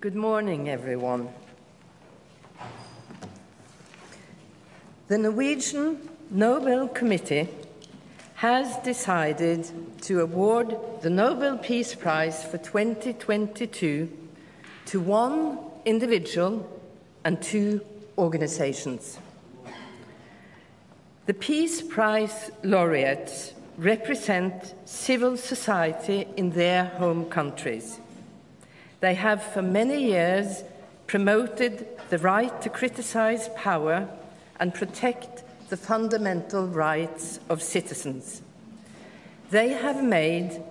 Good morning, everyone. The Norwegian Nobel Committee has decided to award the Nobel Peace Prize for 2022 to one individual and two organizations. The Peace Prize laureates represent civil society in their home countries. They have for many years promoted the right to criticize power and protect the fundamental rights of citizens. They have made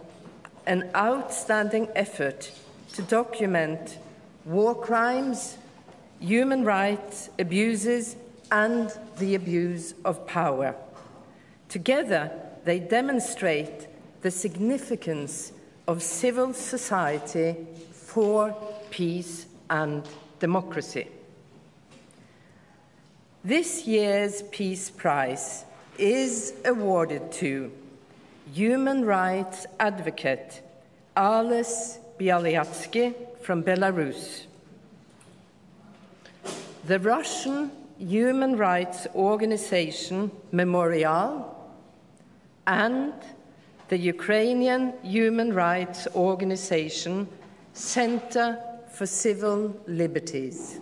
an outstanding effort to document war crimes, human rights abuses, and the abuse of power. Together, they demonstrate the significance of civil society for peace and democracy. This year's Peace Prize is awarded to human rights advocate Ales Bialiatski from Belarus. The Russian human rights organization Memorial and the Ukrainian human rights organization Center for Civil Liberties.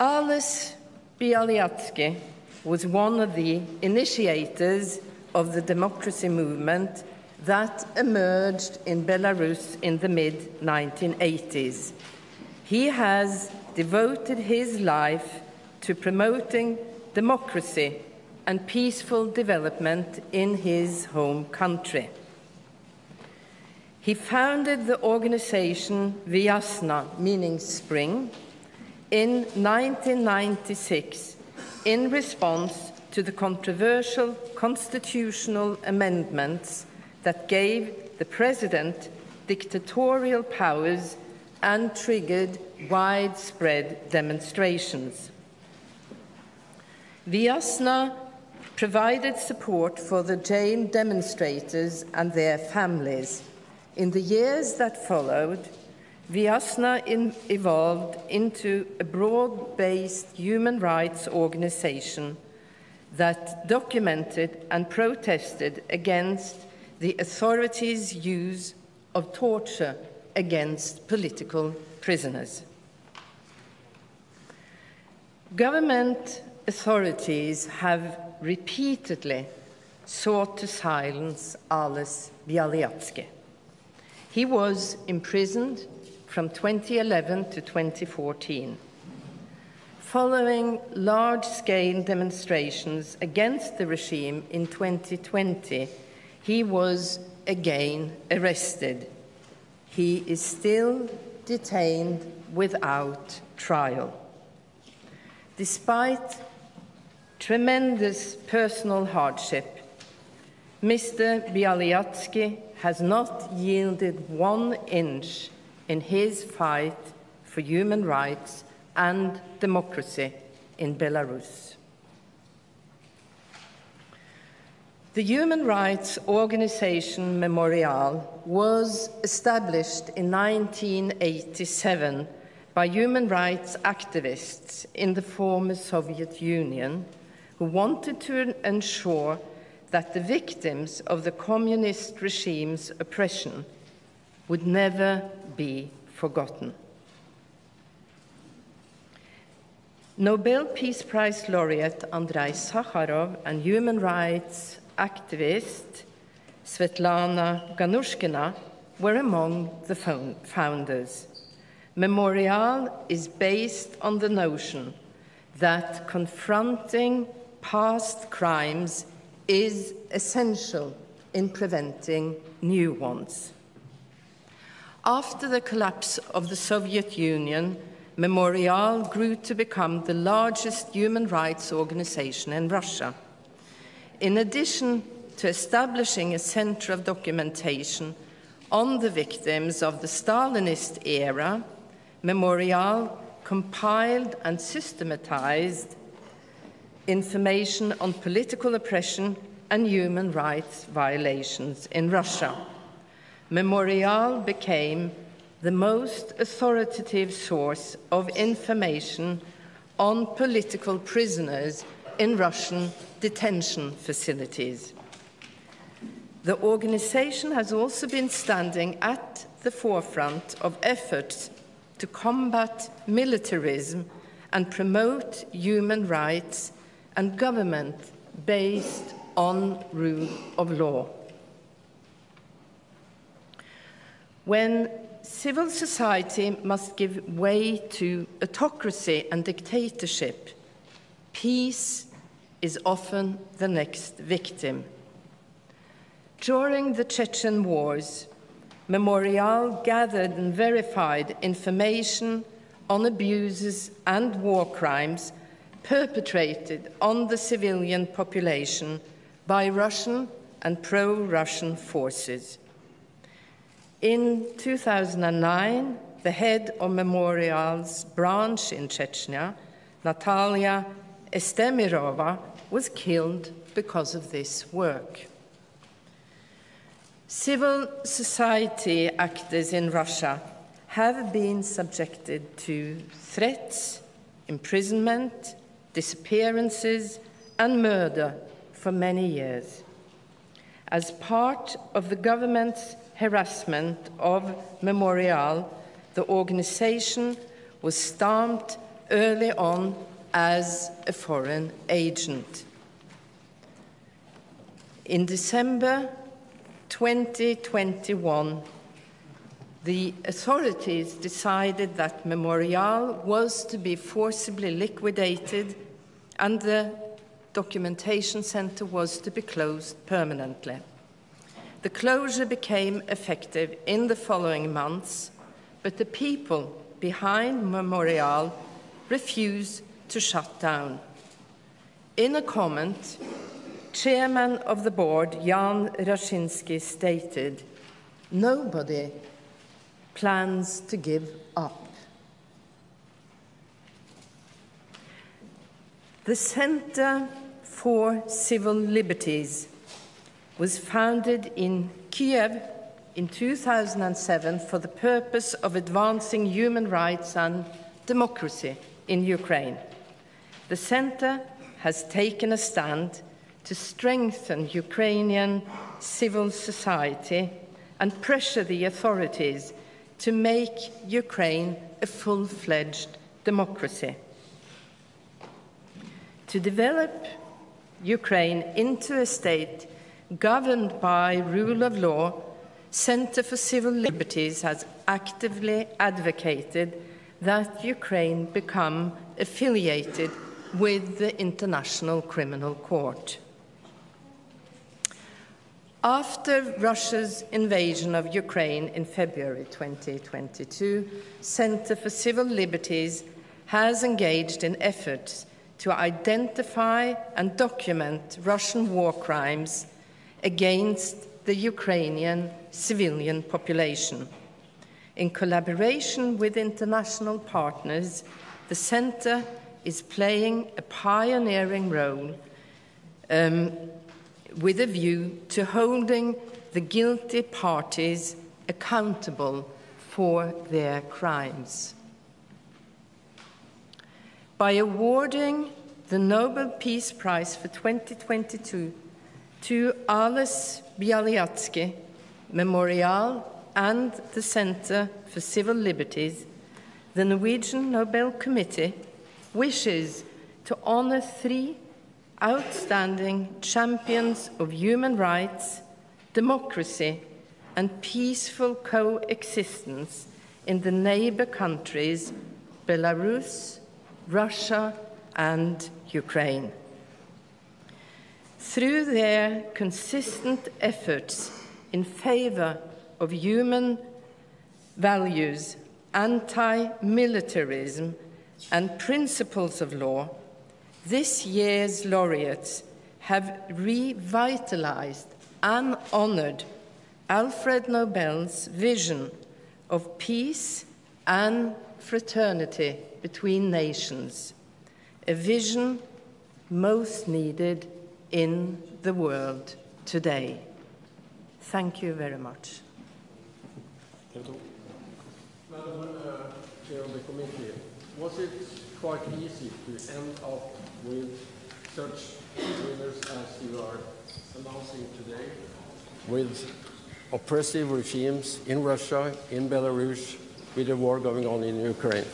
Ales Bialiatski was one of the initiators of the democracy movement that emerged in Belarus in the mid 1980s. He has devoted his life to promoting democracy and peaceful development in his home country. He founded the organization Viasna, meaning spring, in 1996 in response to the controversial constitutional amendments that gave the president dictatorial powers and triggered widespread demonstrations. Viasna provided support for the jailed demonstrators and their families. In the years that followed, Viasna in evolved into a broad based human rights organization that documented and protested against the authorities' use of torture against political prisoners. Government authorities have repeatedly sought to silence Ales Bialiatski. He was imprisoned from 2011 to 2014. Following large scale demonstrations against the regime in 2020, he was again arrested. He is still detained without trial. Despite tremendous personal hardship, Mr. Bialiatski has not yielded one inch in his fight for human rights and democracy in Belarus. The human rights organization Memorial was established in 1987 by human rights activists in the former Soviet Union who wanted to ensure that the victims of the communist regime's oppression would never be forgotten. Nobel Peace Prize laureate Andrei Sakharov and human rights activist Svetlana Ganushkina were among the founders. Memorial is based on the notion that confronting past crimes is essential in preventing new ones. After the collapse of the Soviet Union, Memorial grew to become the largest human rights organization in Russia. In addition to establishing a center of documentation on the victims of the Stalinist era, Memorial compiled and systematized information on political oppression and human rights violations in Russia. Memorial became the most authoritative source of information on political prisoners in Russian detention facilities. The organization has also been standing at the forefront of efforts to combat militarism and promote human rights and government based on rule of law. When civil society must give way to autocracy and dictatorship, peace is often the next victim. During the Chechen wars, Memorial gathered and verified information on abuses and war crimes perpetrated on the civilian population by Russian and pro Russian forces. In 2009, the head of Memorial's branch in Chechnya, Natalia Estemirova, was killed because of this work. Civil society actors in Russia have been subjected to threats, imprisonment, disappearances, and murder for many years. As part of the government's harassment of Memorial, the organization was stamped early on as a foreign agent. In December 2021, the authorities decided that Memorial was to be forcibly liquidated and the documentation center was to be closed permanently. The closure became effective in the following months, but the people behind Memorial refused to shut down. In a comment, chairman of the board, Jan Rachinsky, stated, Nobody plans to give up. The Center for Civil Liberties was founded in Kiev in 2007 for the purpose of advancing human rights and democracy in Ukraine. The center has taken a stand to strengthen Ukrainian civil society and pressure the authorities to make Ukraine a full fledged democracy. To develop Ukraine into a state governed by rule of law, Center for Civil Liberties has actively advocated that Ukraine become affiliated with the International Criminal Court. After Russia's invasion of Ukraine in February 2022, Center for Civil Liberties has engaged in efforts to identify and document Russian war crimes against the Ukrainian civilian population. In collaboration with international partners, the Center is playing a pioneering role um, with a view to holding the guilty parties accountable for their crimes. By awarding the Nobel Peace Prize for 2022 to Ales Bialiatski Memorial and the Center for Civil Liberties, the Norwegian Nobel Committee wishes to honor three outstanding champions of human rights, democracy, and peaceful coexistence in the neighbor countries Belarus, Russia, and Ukraine. Through their consistent efforts in favor of human values, anti militarism, and principles of law, this year's laureates have revitalized and honored Alfred Nobel's vision of peace and fraternity between nations, a vision most needed in the world today. Thank you very much. Madam uh, Chair of the Committee, was it quite easy to end up with such winners as you are announcing today? With oppressive regimes in Russia, in Belarus, with the war going on in Ukraine?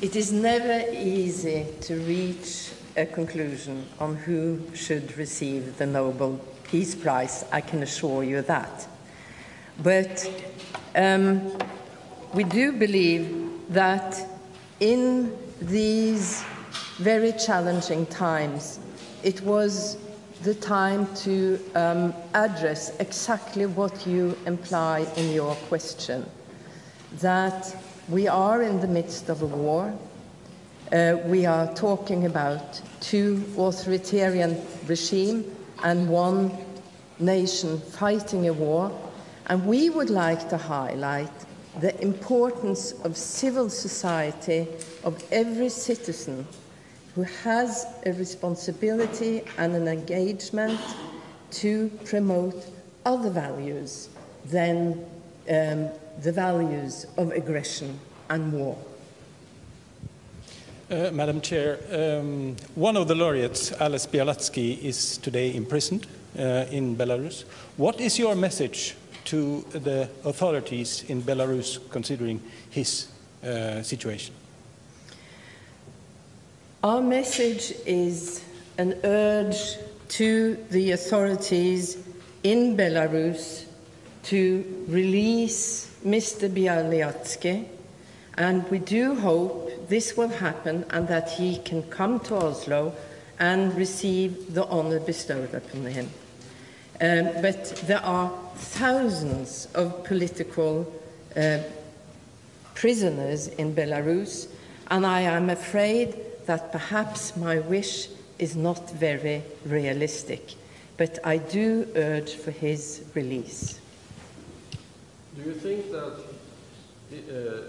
It is never easy to reach a conclusion on who should receive the Nobel Peace Prize, I can assure you that. But um, we do believe that in these very challenging times, it was the time to um, address exactly what you imply in your question that we are in the midst of a war. Uh, we are talking about two authoritarian regimes and one nation fighting a war. And we would like to highlight the importance of civil society, of every citizen who has a responsibility and an engagement to promote other values than um, the values of aggression and war. Uh, Madam Chair, um, one of the laureates, Ales Bialiatski, is today imprisoned uh, in Belarus. What is your message to the authorities in Belarus considering his uh, situation? Our message is an urge to the authorities in Belarus to release Mr. Bialiatski, and we do hope this will happen and that he can come to Oslo and receive the honor bestowed upon him. Um, but there are thousands of political uh, prisoners in Belarus, and I am afraid that perhaps my wish is not very realistic, but I do urge for his release. Do you think that uh,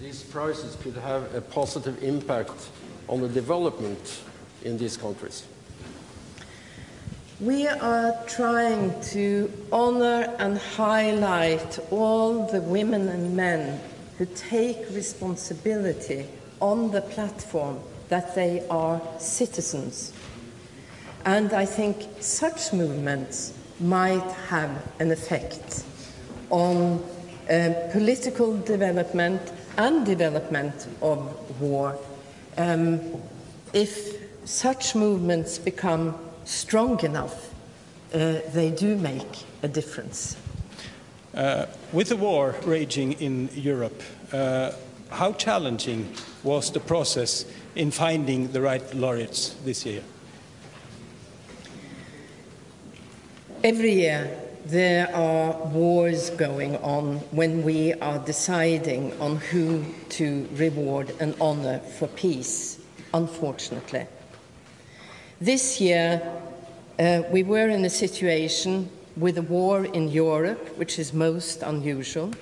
these prices could have a positive impact on the development in these countries? We are trying to honor and highlight all the women and men who take responsibility on the platform that they are citizens. And I think such movements might have an effect on uh, political development and development of war um, if such movements become strong enough, uh, they do make a difference. Uh, with the war raging in Europe, uh, how challenging was the process in finding the right laureates this year? Every year, there are wars going on when we are deciding on who to reward and honor for peace, unfortunately. This year, uh, we were in a situation with a war in Europe, which is most unusual,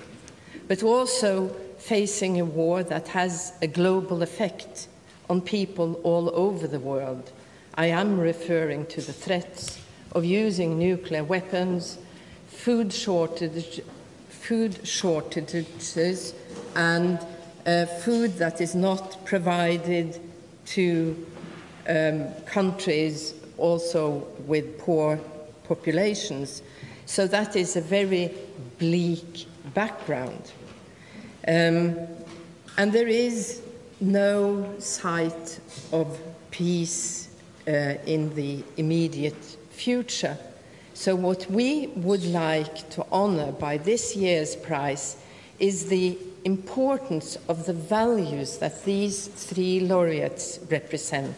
but also facing a war that has a global effect on people all over the world. I am referring to the threats of using nuclear weapons, food, shortage, food shortages, and uh, food that is not provided to um, countries also with poor populations. So that is a very bleak background. Um, and there is no sight of peace uh, in the immediate future. So, what we would like to honour by this year's prize is the importance of the values that these three laureates represent,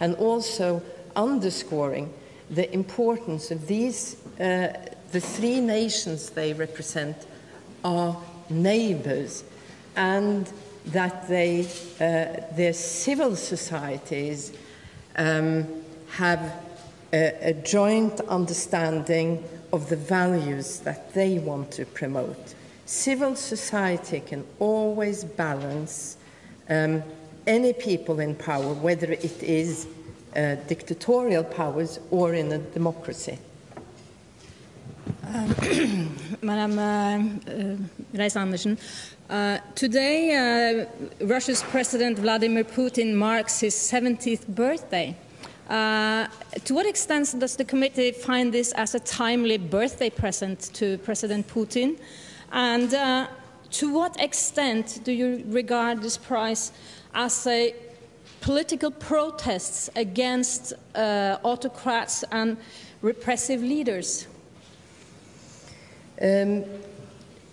and also underscoring the importance of these, uh, the three nations they represent are neighbors and that they, uh, their civil societies um, have a, a joint understanding of the values that they want to promote. Civil society can always balance um, any people in power, whether it is uh, dictatorial powers or in a democracy. Madam uh, uh, Andersen. Uh, today, uh, Russia's President Vladimir Putin marks his 70th birthday. Uh, to what extent does the committee find this as a timely birthday present to President Putin? And uh, to what extent do you regard this prize as a political protest against uh, autocrats and repressive leaders? Um,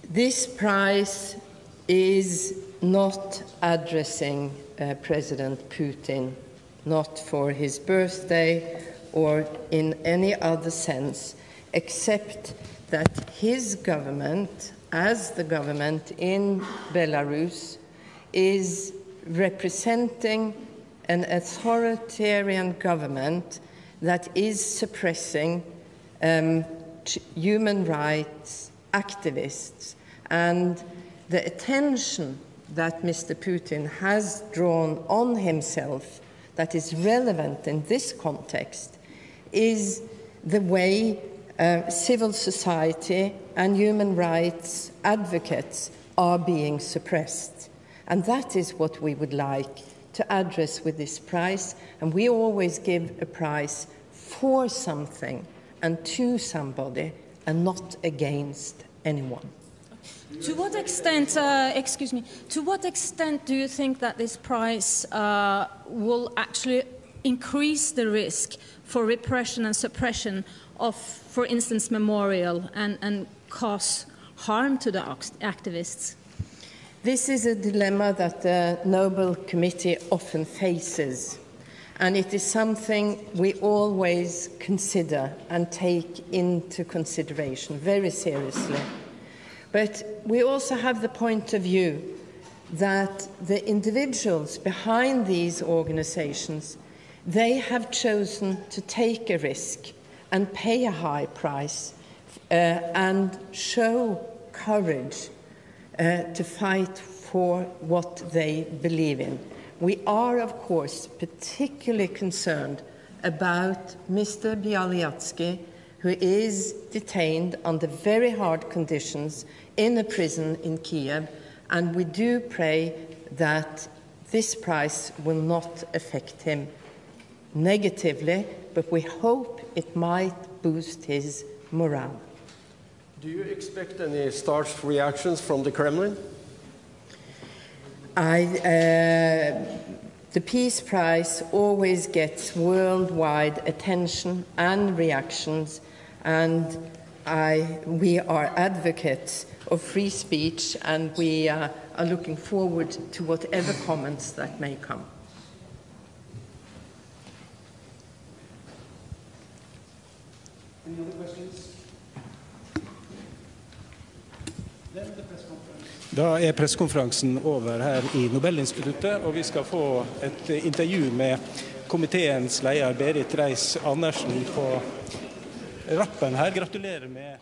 this prize is not addressing uh, President Putin, not for his birthday or in any other sense, except that his government, as the government in Belarus, is representing an authoritarian government that is suppressing um, human rights activists and the attention that Mr. Putin has drawn on himself that is relevant in this context is the way uh, civil society and human rights advocates are being suppressed. And that is what we would like to address with this prize. And we always give a prize for something and to somebody and not against anyone. To what extent, uh, excuse me, to what extent do you think that this prize uh, will actually increase the risk for repression and suppression of, for instance, memorial and, and cause harm to the activists? This is a dilemma that the Nobel Committee often faces and it is something we always consider and take into consideration very seriously. But we also have the point of view that the individuals behind these organizations they have chosen to take a risk and pay a high price uh, and show courage uh, to fight for what they believe in. We are, of course, particularly concerned about Mr. Bialiatski, who is detained under very hard conditions in a prison in Kiev, and we do pray that this price will not affect him negatively, but we hope it might boost his morale. Do you expect any starched reactions from the Kremlin? I, uh, the Peace Prize always gets worldwide attention and reactions, and I, we are advocates of free speech, and we uh, are looking forward to whatever comments that may come. Any other questions? Da er pressekonferansen over her i Nobelinstituttet, og vi skal få et intervju med komiteens leder Berit Reiss-Andersen på rappen her. Gratulerer med